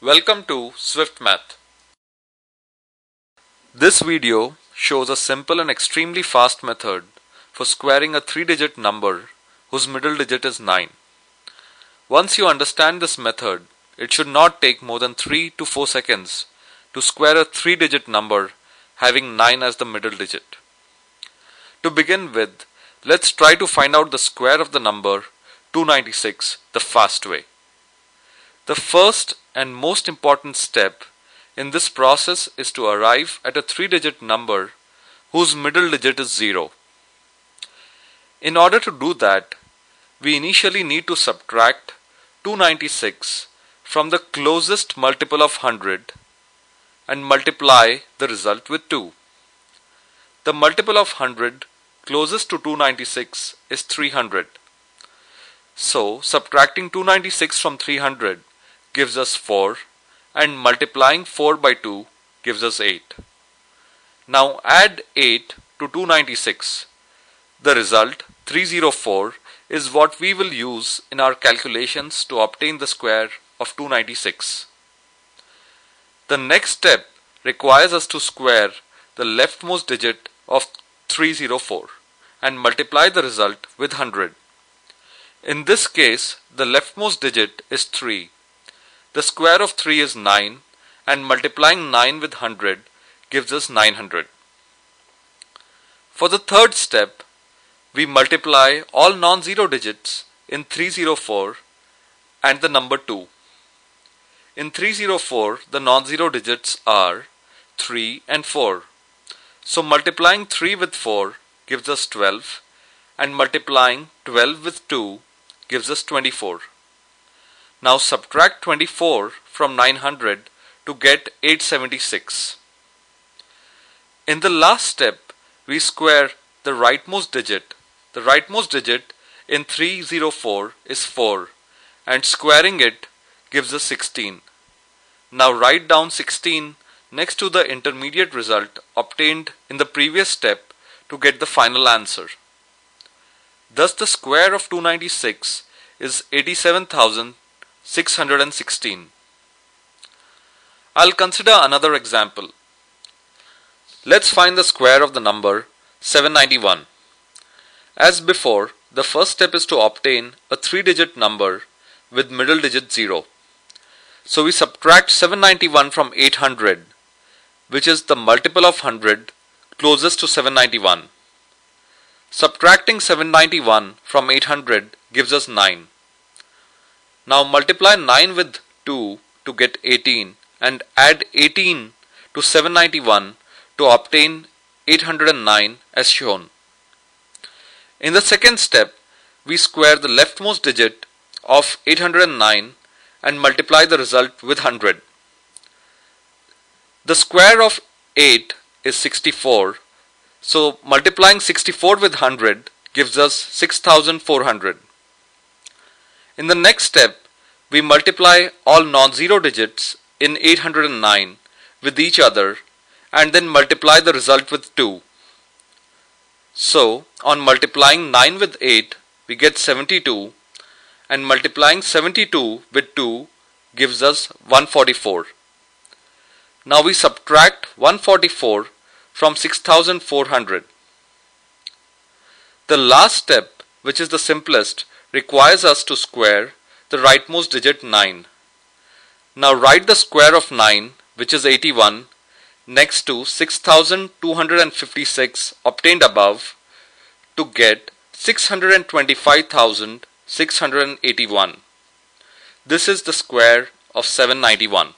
Welcome to Swift Math. This video shows a simple and extremely fast method for squaring a three-digit number whose middle digit is 9. Once you understand this method, it should not take more than 3 to 4 seconds to square a three-digit number having 9 as the middle digit. To begin with, let's try to find out the square of the number 296 the fast way. The first and most important step in this process is to arrive at a three digit number whose middle digit is 0. In order to do that, we initially need to subtract 296 from the closest multiple of 100 and multiply the result with 2. The multiple of 100 closest to 296 is 300. So subtracting 296 from 300 gives us 4 and multiplying 4 by 2 gives us 8. Now add 8 to 296. The result 304 is what we will use in our calculations to obtain the square of 296. The next step requires us to square the leftmost digit of 304 and multiply the result with 100. In this case, the leftmost digit is 3. The square of 3 is 9 and multiplying 9 with 100 gives us 900. For the third step, we multiply all non-zero digits in 304 and the number 2. In 304, the non-zero digits are 3 and 4. So multiplying 3 with 4 gives us 12 and multiplying 12 with 2 gives us 24. Now subtract 24 from 900 to get 876. In the last step, we square the rightmost digit. The rightmost digit in 304 is 4 and squaring it gives us 16. Now write down 16 next to the intermediate result obtained in the previous step to get the final answer. Thus the square of 296 is 87,616. I'll consider another example. Let's find the square of the number 791. As before, the first step is to obtain a three-digit number with middle digit 0. So we subtract 791 from 800, which is the multiple of 100 closest to 791. Subtracting 791 from 800 gives us 9. Now multiply 9 with 2 to get 18 and add 18 to 791 to obtain 809 as shown. In the second step, we square the leftmost digit of 809 and multiply the result with 100. The square of 8 is 64 so multiplying 64 with 100 gives us 6400. In the next step, we multiply all non-zero digits in 809 with each other and then multiply the result with 2. So, on multiplying 9 with 8, we get 72 and multiplying 72 with 2 gives us 144. Now we subtract 144 from 6400. The last step, which is the simplest, requires us to square the rightmost digit 9. Now write the square of 9, which is 81, next to 6256 obtained above to get 625,681. This is the square of 791.